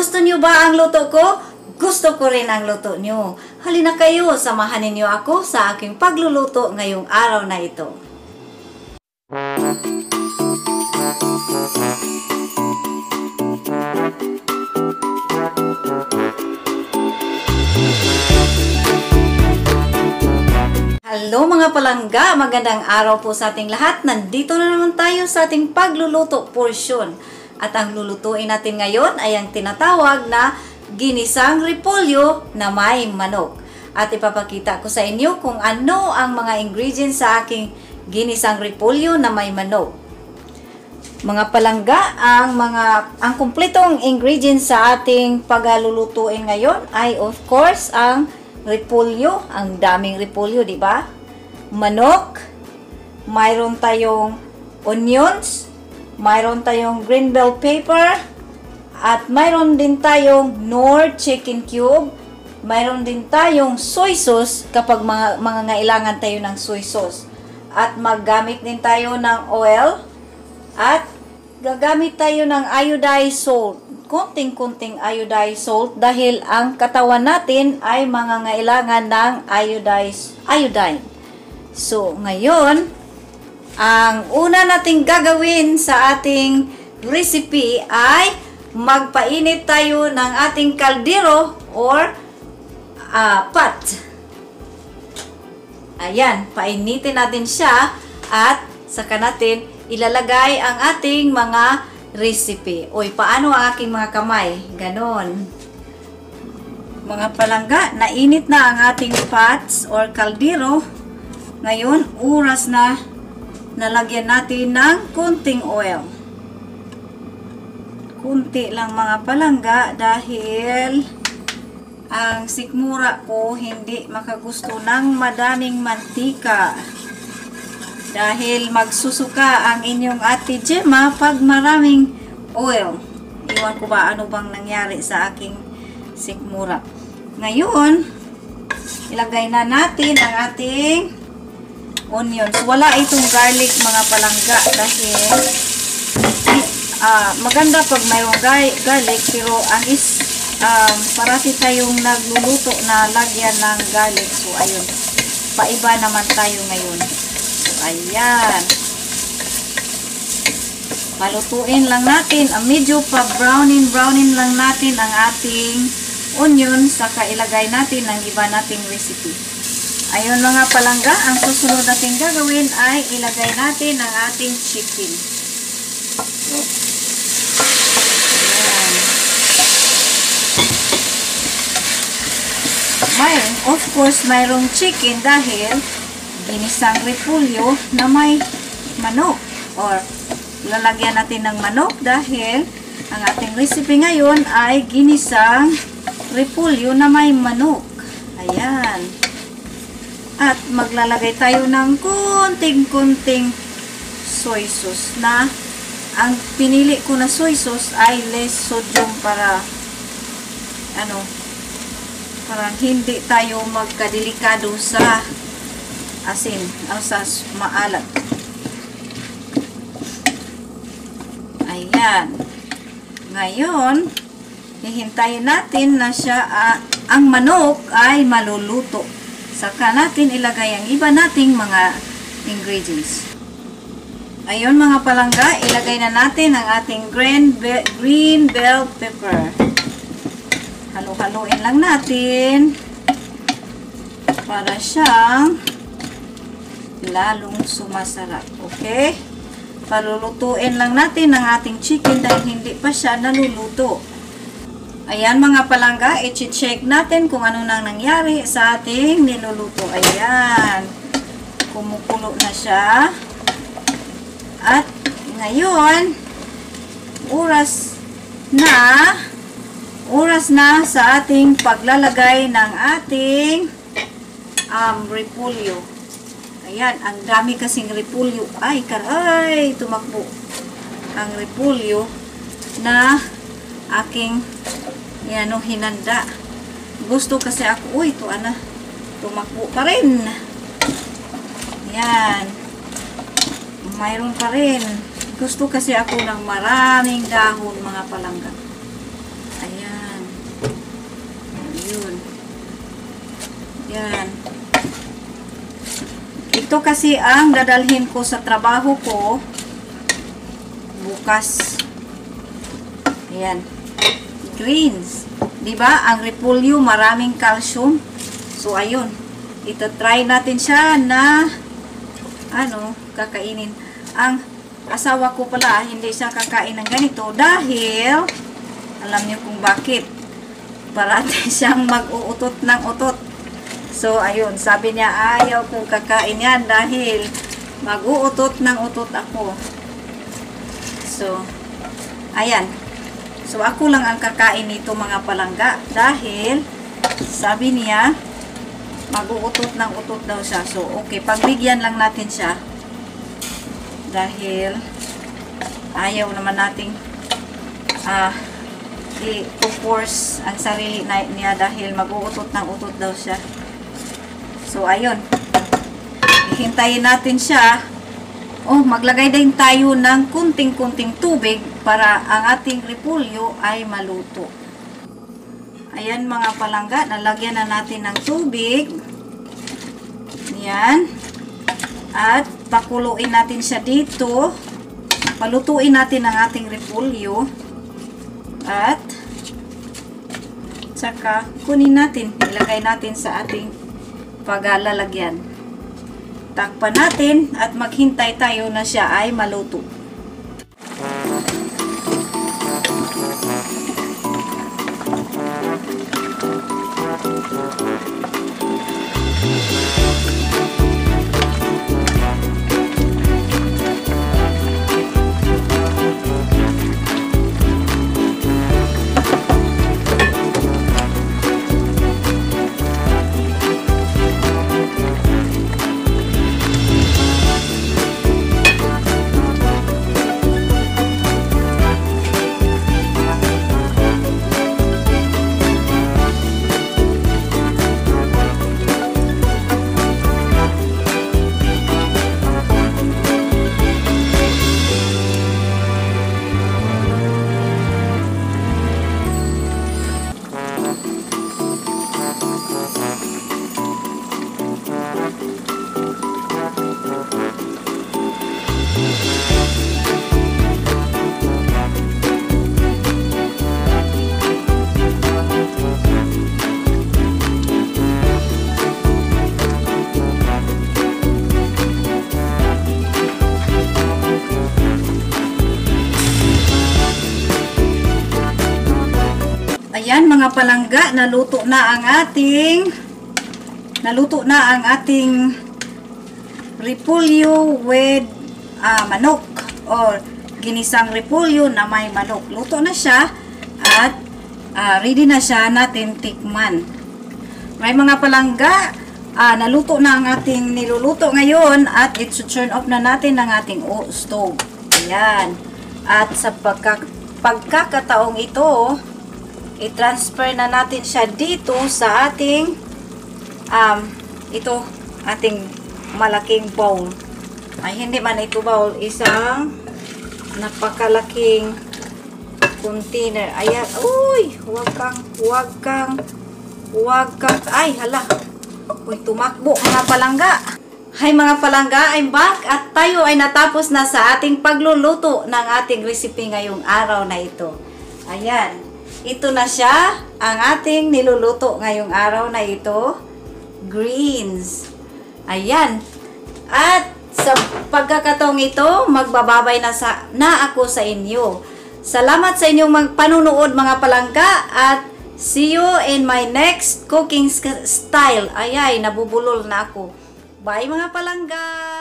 Gusto niyo ba ang luto ko? Gusto ko rin ang luto niyo. Halina kayo, samahan ninyo ako sa aking pagluluto ngayong araw na ito. Hello mga palangga, magandang araw po sa ating lahat. Nandito na naman tayo sa ating pagluluto portion. At ang lulutuin natin ngayon ay ang tinatawag na ginisang repolyo na may manok. At ipapakita ko sa inyo kung ano ang mga ingredients sa aking ginisang repolyo na may manok. Mga palangga, ang mga ang kumpletong ingredients sa ating paglulutuin ngayon ay of course ang repolyo, ang daming repolyo, di ba? Manok, mayroon tayong onions, mayroon tayong green bell pepper, at mayroon din tayong Knorr chicken cube, mayroon din tayong soy sauce kapag mga, mga ngailangan tayo ng soy sauce. At maggamit din tayo ng oil at gagamit tayo ng iodized salt konting-konting iodized salt dahil ang katawan natin ay mga ngailangan ng iodized iodine. So, ngayon, ang una nating gagawin sa ating recipe ay magpainit tayo ng ating kaldero or uh, pot. Ayan, painitin natin siya at saka natin ilalagay ang ating mga recipe. Oy, paano ang aking mga kamay? Ganon. Mga palangga, nainit na ang ating pots or kaldero. Ngayon, oras na nalagyan natin ng kunting oil. Kunti lang mga palangga dahil ang sikmura ko hindi makagusto ng madaming mantika. Dahil magsusuka ang inyong ate Gemma pag maraming oil. Iwan ko ba ano bang nangyari sa aking sikmura. Ngayon, ilagay na natin ang ating onions. Wala itong garlic mga palangga dahil uh, maganda pag mayroong garlic pero ang is um, parati tayong nagluluto na lagyan ng garlic. So, ayun. Paiba naman tayo ngayon. Ayan. Palutuin lang natin. Uh, medyo pa browning browning lang natin ang ating onion. Saka ilagay natin ang iba nating recipe. Ayun mga palangga. Ang susunod natin gagawin ay ilagay natin ang ating chicken. Mayroon, of course, mayroong chicken dahil ginisang repulyo na may manok or lalagyan natin ng manok dahil ang ating recipe ngayon ay ginisang repulyo na may manok. Ayan. At maglalagay tayo ng kunting-kunting soy sauce na ang pinili ko na soy sauce ay less sodium para ano para hindi tayo magkadelikado sa asin ang sa maalat. Ayan. Ngayon hihintayin natin na siya uh, ang manok ay maluluto saka natin ilagay ang iba nating mga ingredients ayun mga palangga ilagay na natin ang ating green, be green bell pepper halo-haloin lang natin para siyang lalong sumasarap. Okay? Palulutuin lang natin ang ating chicken dahil hindi pa siya naluluto. Ayan mga palangga, i-check natin kung ano nang nangyari sa ating niluluto. Ayan. Kumukulo na siya. At ngayon, oras na oras na sa ating paglalagay ng ating um, repolyo. Ayan, ang dami kasing repulyo. Ay, karay, tumakbo. Ang repulyo na aking yan, hinanda. Gusto kasi ako, uy, ito ana, tumakbo pa rin. Ayan. Mayroon pa rin. Gusto kasi ako ng maraming dahon, mga palangga. Ayan. Yun. Yan. Ito kasi ang dadalhin ko sa trabaho ko bukas. Ayan. Greens. 'Di ba? Ang repolyo maraming calcium. So ayun. Ito try natin siya na ano, kakainin. Ang asawa ko pala hindi siya kakain ng ganito dahil alam niyo kung bakit. Parati siyang mag-uutot ng utot. So, ayun, sabi niya, ayaw kong kakain yan dahil mag-uutot ng utot ako. So, ayan. So, ako lang ang kakain nito mga palangga dahil sabi niya, mag-uutot ng utot daw siya. So, okay, pagbigyan lang natin siya dahil ayaw naman nating ah, i-force ang sarili niya dahil mag-uutot ng utot daw siya. So, ayun. Hihintayin natin siya. Oh, maglagay din tayo ng kunting-kunting tubig para ang ating repulyo ay maluto. Ayan mga palangga, nalagyan na natin ng tubig. Ayan. At pakuluin natin siya dito. Palutuin natin ang ating repulyo. At saka kunin natin, ilagay natin sa ating paglalagyan. Takpan natin at maghintay tayo na siya ay maluto. Ayan mga palangga, naluto na ang ating naluto na ang ating repolyo with ah, manok or ginisang repolyo na may manok. Luto na siya at ah, ready na siya natin tikman. May mga palangga, ah, naluto na ang ating niluluto ngayon at i-turn off na natin ang ating stove. Ayan. At sa pagka, pagkakataong ito, i-transfer na natin siya dito sa ating um, ito, ating malaking bowl. Ay, hindi man ito bowl, isang napakalaking container. Ayan, uy, huwag kang, huwag kang, huwag kang, ay, hala. Uy, tumakbo mga palangga. Hi mga palangga, I'm back at tayo ay natapos na sa ating pagluluto ng ating recipe ngayong araw na ito. Ayan, ito na siya, ang ating niluluto ngayong araw na ito, greens. Ayan, at sa pagkakataong ito, magbababay na, sa, na ako sa inyo. Salamat sa inyong magpanunood mga palangga at see you in my next cooking style. Ayay, nabubulol na ako. Bye mga palangga!